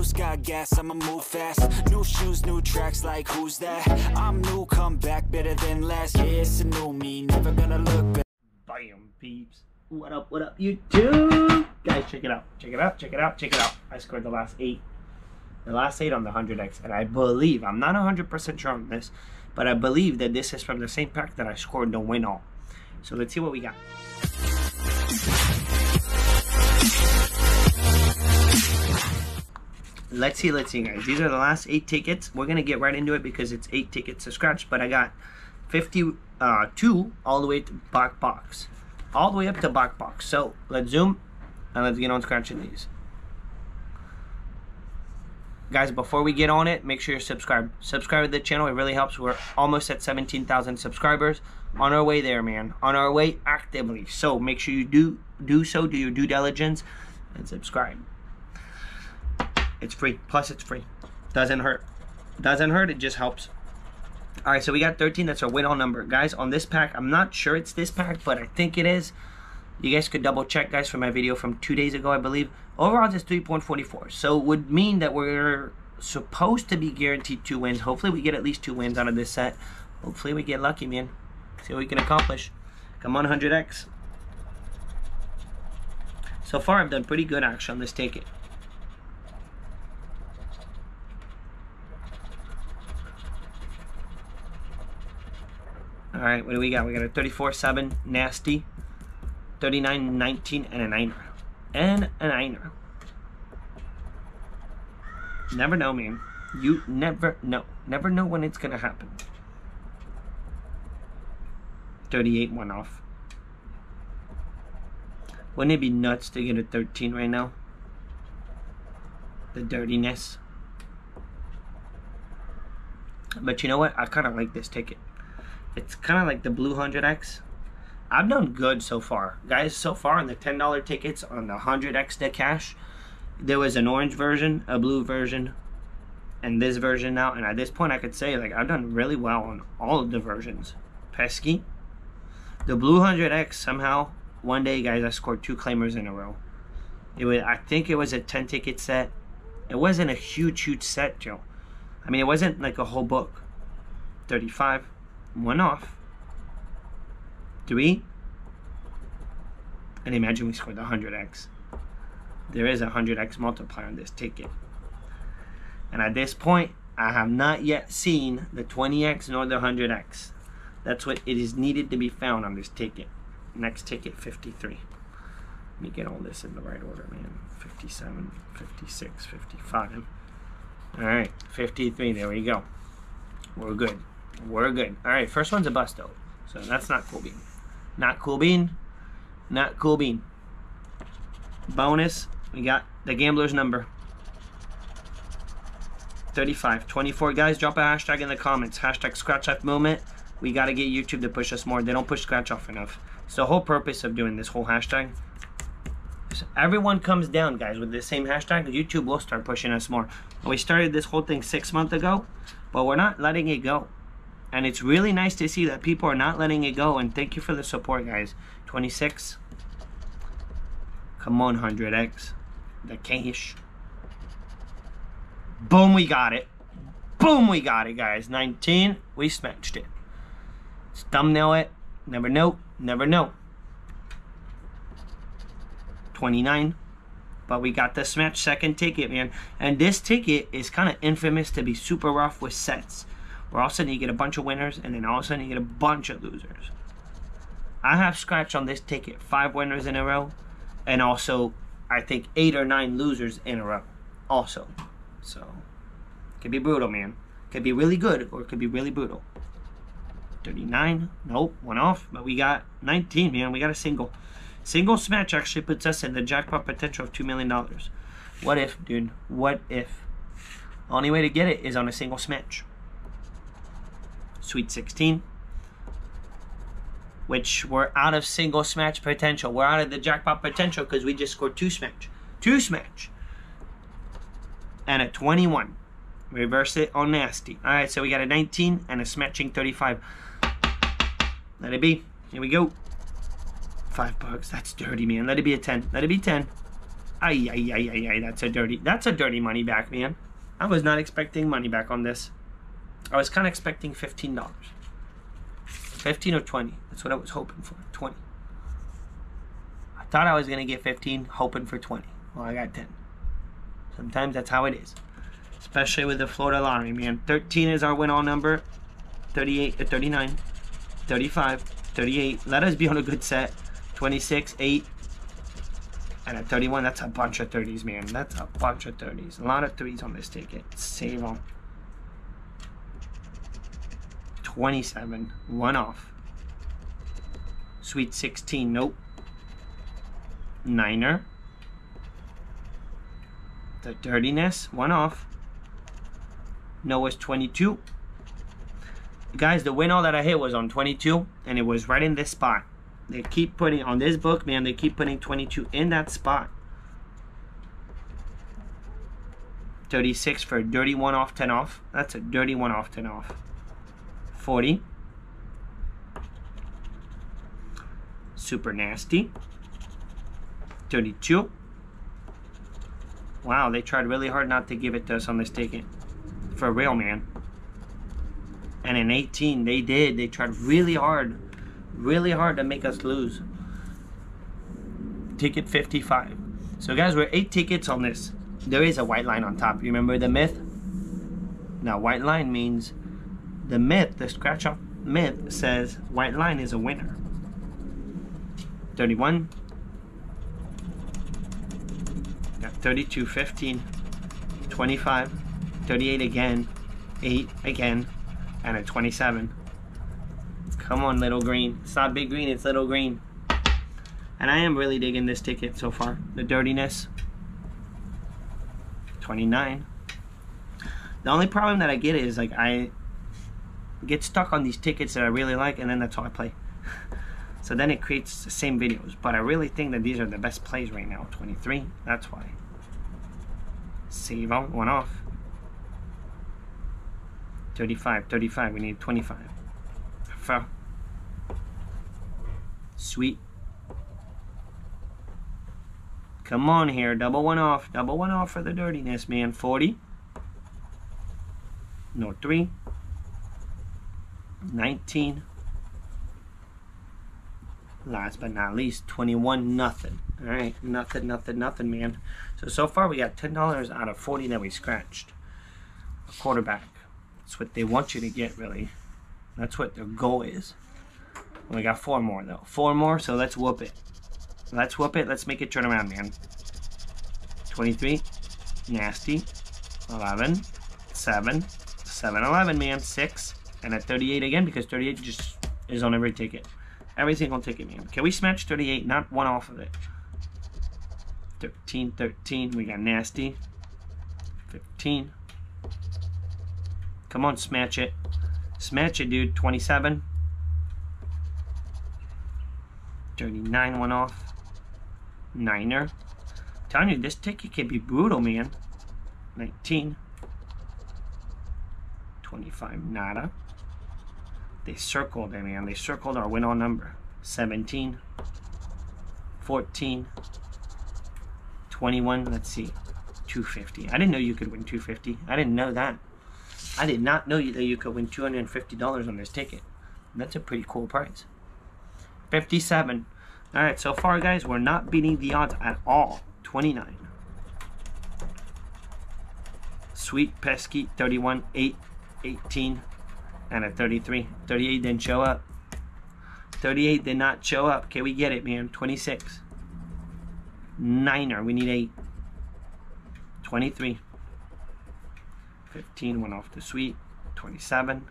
juice, got gas, I'ma move fast New shoes, new tracks, like who's that? I'm new, come back, better than last Yeah, it's a new me, never gonna look back Bam, peeps. What up, what up, YouTube? Guys, check it out. Check it out, check it out, check it out. I scored the last eight. The last eight on the 100X. And I believe, I'm not 100% sure on this, but I believe that this is from the same pack that I scored the win all. So let's see what we got. Let's see, let's see, guys. These are the last eight tickets. We're going to get right into it because it's eight tickets to scratch, but I got 52 uh, all the way to black box. All the way up to black box. So let's zoom and let's get on scratching these. Guys, before we get on it, make sure you're subscribed. Subscribe to the channel. It really helps. We're almost at 17,000 subscribers. On our way there, man. On our way actively. So make sure you do do so. Do your due diligence and subscribe. It's free. Plus, it's free. Doesn't hurt. Doesn't hurt. It just helps. All right, so we got 13. That's our win all number. Guys, on this pack, I'm not sure it's this pack, but I think it is. You guys could double check, guys, from my video from two days ago, I believe. Overall, it's 3.44. So it would mean that we're supposed to be guaranteed two wins. Hopefully, we get at least two wins out of this set. Hopefully, we get lucky, man. See what we can accomplish. Come on, 100x. So far, I've done pretty good, actually, on this ticket. All right, what do we got? We got a 34-7 nasty, 39-19, and a niner, and a niner. Never know, man. You never know. Never know when it's gonna happen. 38 one off. Wouldn't it be nuts to get a 13 right now? The dirtiness. But you know what? I kind of like this ticket. It's kind of like the Blue 100X. I've done good so far. Guys, so far on the $10 tickets on the 100X de cash, there was an orange version, a blue version, and this version now. And at this point, I could say, like, I've done really well on all of the versions. Pesky. The blue 100X, somehow, one day, guys, I scored two claimers in a row. It was, I think it was a 10 ticket set. It wasn't a huge, huge set, Joe. I mean, it wasn't like a whole book. 35, one off. Three. And imagine we scored the 100x. There is a 100x multiplier on this ticket. And at this point, I have not yet seen the 20x nor the 100x. That's what it is needed to be found on this ticket. Next ticket, 53. Let me get all this in the right order, man. 57, 56, 55. All right, 53. There we go. We're good. We're good. All right, first one's a bust though, so that's not cool bean. Not cool bean. Not cool bean. Bonus. We got the gambler's number. 35. 24 guys, drop a hashtag in the comments. Hashtag scratch off moment. We got to get YouTube to push us more. They don't push scratch off enough. It's the whole purpose of doing this whole hashtag. So everyone comes down, guys, with the same hashtag. YouTube will start pushing us more. We started this whole thing six months ago, but we're not letting it go. And it's really nice to see that people are not letting it go. And thank you for the support, guys. 26. Come on, 100x. The cash. Boom, we got it. Boom, we got it, guys. 19. We smashed it. Let's thumbnail it. Never know. Never know. 29. But we got the smash second ticket, man. And this ticket is kind of infamous to be super rough with sets where all of a sudden you get a bunch of winners and then all of a sudden you get a bunch of losers. I have scratched on this ticket five winners in a row and also I think eight or nine losers in a row also. So could be brutal, man. Could be really good or it could be really brutal. 39, nope, one off, but we got 19, man. We got a single. Single smash actually puts us in the jackpot potential of $2 million. What if, dude? What if? Only way to get it is on a single smash. Sweet 16. Which we're out of single smash potential. We're out of the jackpot potential because we just scored two smash. Two smash. And a 21. Reverse it on nasty. Alright, so we got a 19 and a smashing 35. Let it be. Here we go. Five bucks. That's dirty, man. Let it be a 10. Let it be 10. Ay, ay, ay, ay, ay, that's a dirty, that's a dirty money back, man. I was not expecting money back on this. I was kind of expecting $15. 15 or 20. That's what I was hoping for. 20. I thought I was going to get 15, hoping for 20. Well, I got 10. Sometimes that's how it is. Especially with the Florida lottery, man. 13 is our win all number. 38, uh, 39, 35, 38. Let us be on a good set. 26, 8, and at 31, that's a bunch of 30s, man. That's a bunch of 30s. A lot of threes on this ticket. Save them. 27, one off. Sweet 16, nope. Niner. The dirtiness, one off. Noah's 22. Guys, the win all that I hit was on 22, and it was right in this spot. They keep putting, on this book, man, they keep putting 22 in that spot. 36 for a dirty one off, 10 off. That's a dirty one off, 10 off. 40. Super nasty. 32. Wow, they tried really hard not to give it to us on this ticket. For real, man. And in 18, they did. They tried really hard, really hard to make us lose. Ticket 55. So, guys, we're eight tickets on this. There is a white line on top. You remember the myth? Now, white line means the myth, the scratch off myth says white line is a winner. 31. Got 32, 15, 25, 38 again, 8 again, and a 27. Come on, little green. It's not big green, it's little green. And I am really digging this ticket so far. The dirtiness. 29. The only problem that I get is like I get stuck on these tickets that I really like and then that's all I play. so then it creates the same videos. But I really think that these are the best plays right now. 23, that's why. Save out, one off. 35, 35, we need 25. Fell. Sweet. Come on here, double one off, double one off for the dirtiness, man. 40. No three. 19. Last but not least, 21 nothing. All right, nothing, nothing, nothing, man. So, so far we got $10 out of 40 that we scratched. A quarterback. That's what they want you to get, really. That's what their goal is. We got four more, though. Four more, so let's whoop it. Let's whoop it. Let's make it turn around, man. 23. Nasty. 11. 7. 7, 11, man. 6 and at 38 again because 38 just is on every ticket. Every single ticket, man. Can we smash 38? Not one off of it. 13, 13. We got nasty. 15. Come on, smash it. Smash it, dude. 27. 39, one off. Niner. telling you, this ticket can be brutal, man. 19. 25, nada. They circled it, man. They circled our win on number. 17, 14, 21, let's see, 250. I didn't know you could win 250. I didn't know that. I did not know that you could win $250 on this ticket. That's a pretty cool price. 57. All right, so far, guys, we're not beating the odds at all. 29. Sweet Pesky, 31, 8, 18, and a 33. 38 didn't show up. 38 did not show up. Can we get it, man? 26. Niner. We need 8. 23. 15 went off the suite. 27.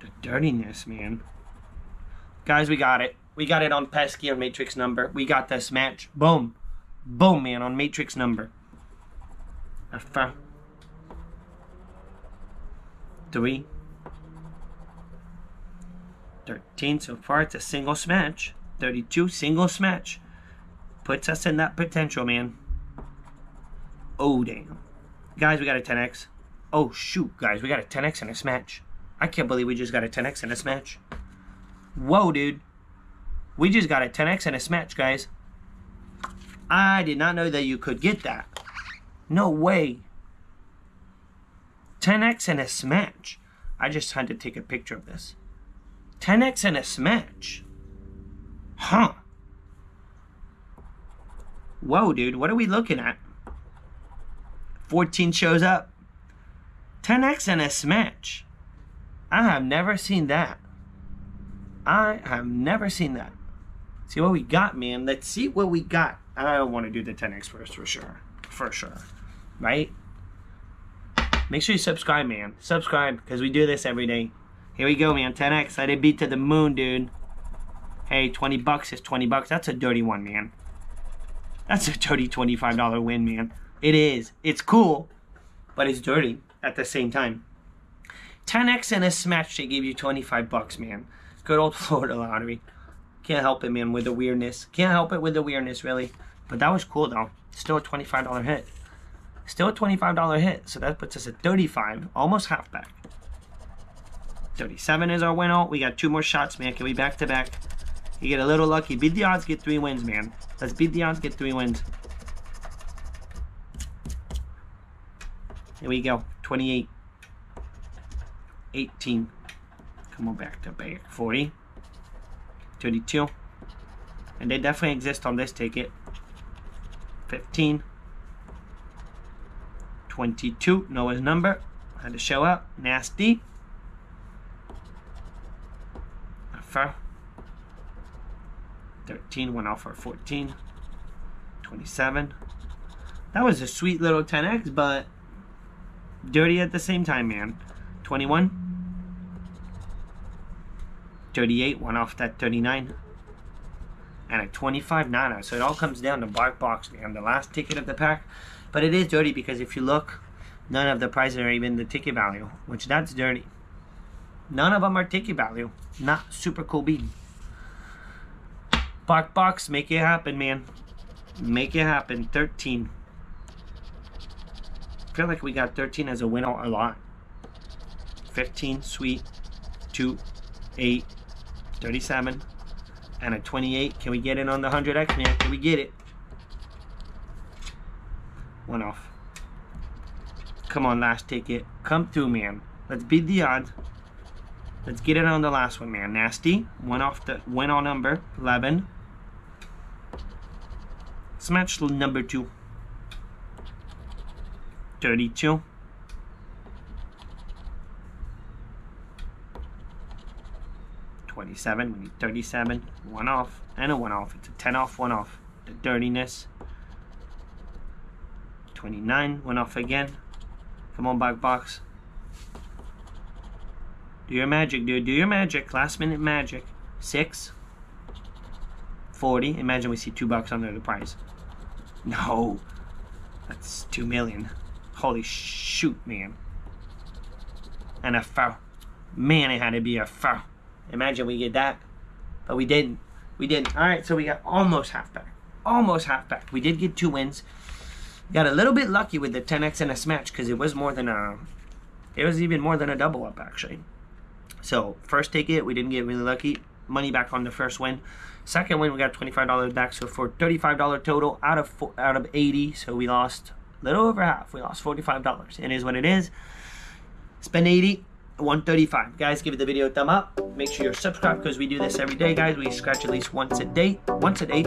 The dirtiness, man. Guys, we got it. We got it on pesky on matrix number. We got this match. Boom. Boom, man, on matrix number. After three, 13 so far. It's a single smash. 32 single smash. Puts us in that potential, man. Oh, damn. Guys, we got a 10x. Oh, shoot, guys. We got a 10x in a smash. I can't believe we just got a 10x in a smash. Whoa, dude. We just got a 10x in a smash, guys. I did not know that you could get that. No way. 10x and a smash. I just had to take a picture of this. 10x and a smash. Huh. Whoa, dude, what are we looking at? 14 shows up. 10x and a smash. I have never seen that. I have never seen that. See what we got, man. Let's see what we got. I want to do the 10x first for sure. For sure. Right? Make sure you subscribe, man. Subscribe, because we do this every day. Here we go, man. 10x. I did beat to the moon, dude. Hey, 20 bucks is 20 bucks. That's a dirty one, man. That's a dirty $25 win, man. It is. It's cool, but it's dirty at the same time. 10x and a smash, they give you 25 bucks, man. Good old Florida lottery. Can't help it, man, with the weirdness. Can't help it with the weirdness, really. But that was cool, though. Still a $25 hit. Still a $25 hit, so that puts us at 35, almost half back. 37 is our win out. We got two more shots, man. Can we back to back? You get a little lucky. Beat the odds, get three wins, man. Let's beat the odds, get three wins. Here we go. 28. 18. Come on back to back. 40. 32. And they definitely exist on this ticket. 15. 22. Noah's number. Had to show up. Nasty. For 13. Went off for 14. 27. That was a sweet little 10x, but dirty at the same time, man. 21. 38, one off that 39. And a 25 nana. So it all comes down to Black Box, man. The last ticket of the pack. But it is dirty because if you look, none of the prizes are even the ticket value, which that's dirty. None of them are ticket value. Not super cool beat. Black Box, make it happen, man. Make it happen. 13. I feel like we got 13 as a win a lot. 15, sweet. 2, 8, 37, and a 28. Can we get in on the 100x, man? Can we get it? One off. Come on, last ticket. Come through, man. Let's beat the odds. Let's get it on the last one, man. Nasty. One off the win on number. 11. Smash number 2. 32. 27, we need 37, one off, and a one off. It's a 10 off, one off. The dirtiness. 29, went off again. Come on, back box. Do your magic, dude. Do your magic. Last minute magic. 6. 40. Imagine we see 2 bucks under the price. No. That's 2 million. Holy shoot, man. And a foul. Man, it had to be a foul. Imagine we get that. But we didn't. We didn't. Alright, so we got almost half back. Almost half back. We did get two wins. Got a little bit lucky with the 10x and a smash because it was more than a... It was even more than a double up, actually. So, first ticket, we didn't get really lucky. Money back on the first win. Second win, we got $25 back. So, for $35 total out of out of 80 so we lost a little over half. We lost $45. It is what it is. Spend 80 135 guys give the video a thumb up make sure you're subscribed because we do this every day guys we scratch at least once a day once a day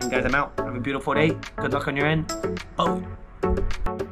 and guys i'm out. Have a beautiful day. Good luck on your end. Boom